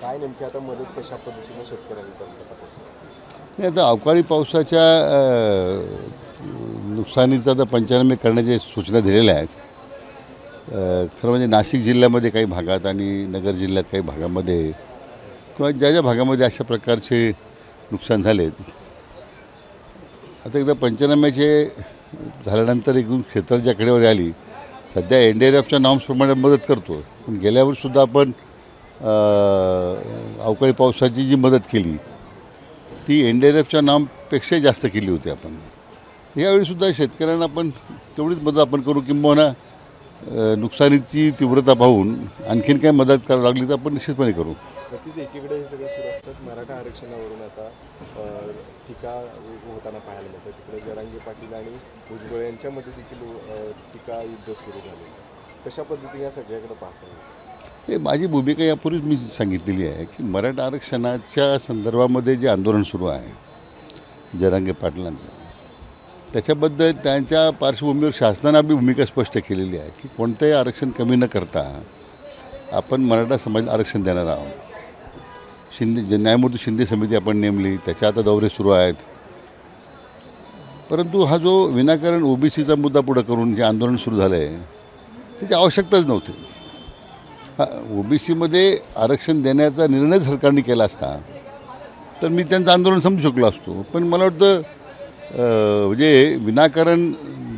काय नेमकी आता मदत कशा पद्धतीने शेतकऱ्यांनी नाही आता अवकाळी पावसाच्या नुकसानीचा तर पंचनामे करण्याच्या सूचना दिलेल्या आहेत. खरं म्हणजे नाशिक जिल्ह्यामध्ये काही भागात आणि नगर जिल्ह्यात काही भागामध्ये किंवा ज्या ज्या भागामध्ये अशा प्रकारचे नुकसान झालेत आता एकदा पंचनाम्याचे झाल्यानंतर एकूण क्षेत्राच्या कडेवर आली सध्या एन डी आर एफच्या नॉर्म्सप्रमाणे मदत करतो पण गेल्या वर्षीसुद्धा आपण अवकाळी पावसाची जी मदत केली ती एन डी आर एफच्या नामपेक्षाही जास्त केली होती आपण. यावेळीसुद्धा शेतकऱ्यांना आपण तेवढीच मदत आपण करू किंबहुना नुकसानीची तीव्रता पाहून आणखीन काय मदत करावी लागली तर आपण निश्चितपणे करू. नक्कीच एकीकडे हे सगळं सुरू असतात मराठा आरक्षणावरून आता टीका होताना पाहायला मिळतं. तिकडे जरांगे पाटील आणि भुजबळ यांच्यामध्ये देखील टीका युद्ध सुरू झालेलं कशा पद्धतीने या सगळ्याकडे पाहता हे माझी भूमिका यापूर्वीच मी सांगितलेली आहे की मराठा आरक्षणाच्या संदर्भामध्ये जे आंदोलन सुरू आहे जरांगे पाटलांचं त्याच्याबद्दल त्यांच्या पार्श्वभूमीवर शासनानं आपली भूमिका स्पष्ट केलेली आहे की कोणतंही आरक्षण कमी न करता आपण मराठा समाज आरक्षण देणार आहोत. शिंदे जे न्यायमूर्ती शिंदे समिती आपण नेमली त्याचे आता दौरे सुरू आहेत. परंतु हा जो विनाकारण ओबीसीचा मुद्दा पुढं करून जे आंदोलन सुरू झालं आहे त्याची आवश्यकताच नव्हती. हा ओबीसीमध्ये आरक्षण देण्याचा निर्णय सरकारने केला असता तर मी त्यांचं आंदोलन समजू शकलो असतो. पण मला वाटतं म्हणजे विनाकारण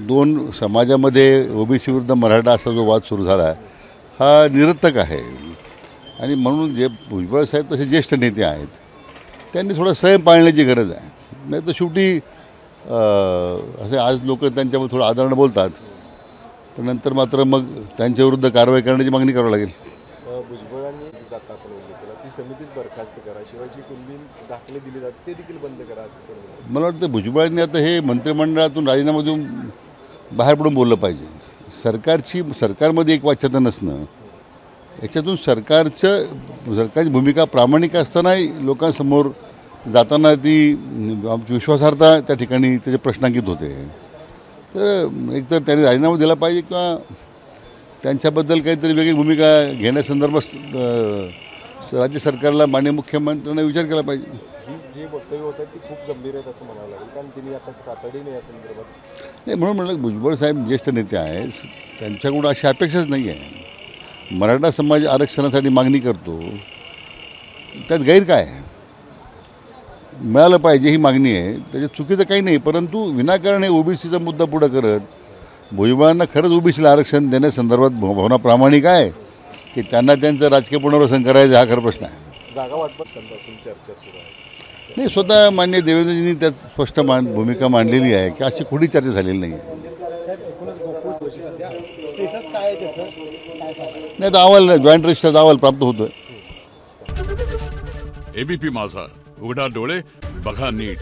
दोन समाजामध्ये ओबीसी विरुद्ध मराठा असा जो वाद सुरू झाला हा निरर्थक आहे. आणि म्हणून जे भुजबळ साहेब तसे ज्येष्ठ नेते आहेत त्यांनी थोडं संयम पाळण्याची गरज आहे. नाही तर शेवटी असे आज लोक त्यांच्यावर थोडं आदरण बोलतात पण नंतर मात्र मग त्यांच्याविरुद्ध कारवाई करण्याची मागणी करावी लागेल अ, भुजबळांनी जी जाता आपण उल्लेख केला. ती समितीच बरखास्त करा. शिवाय जी कुणबी दाखले दिले जातात ते देखील बंद करा असं मला वाटतं भुजबळांनी आता हे मंत्रिमंडळातून राजीनामा देऊन बाहेर पडून बोललं पाहिजे. सरकारची सरकारमध्ये एक वाच्यता नसणं याच्यातून सरकारचं सरकारची भूमिका प्रामाणिक असतानाही लोकांसमोर जाताना ती आमची विश्वासार्हता त्या ठिकाणी त्याचे प्रश्नांकित होते. तर एकतर त्यांनी राजीनामा दिला पाहिजे किंवा त्यांच्याबद्दल काहीतरी वेगळी भूमिका घेण्यासंदर्भात राज्य सरकारला माननीय मुख्यमंत्र्यांना विचार केला पाहिजे. ही जी वक्तव्य होतात ती खूप गंभीर आहेत असं म्हणावं लागेल. कारण तिने आता तातडीने या संदर्भात. नाही म्हणून म्हणलं भुजबळ साहेब ज्येष्ठ नेते आहेत त्यांच्याकडून अशी अपेक्षाच नाही आहे. मराठा समाज आरक्षणासाठी मागणी करतो त्यात गैर काय आहे? मिळालं पाहिजे ही मागणी आहे त्याच्यात चुकीचं काही नाही परंतु विनाकारण हे ओबीसीचा मुद्दा पुढं करत भुजबळांना खरंच ओबीसीला आरक्षण देण्यासंदर्भात भाव- भावना प्रामाणिक आहे की त्यांना त्यांचं राजकीय पुनर्वसन करायचं हा खरा प्रश्न आहे. जागा वाटपात संदर्भातून चर्चा सुरू आहे. नाही स्वतः मान्य देवेंद्रजींनी त्यात स्पष्ट मान भूमिका मांडलेली आहे की अशी कुठली चर्चा झालेली नाही आहे. नाही आता अहवाल जॉईंट रजिस्टरचा अहवाल प्राप्त होतोय. एबीपी माझा उघडा डोळे बघा नीट.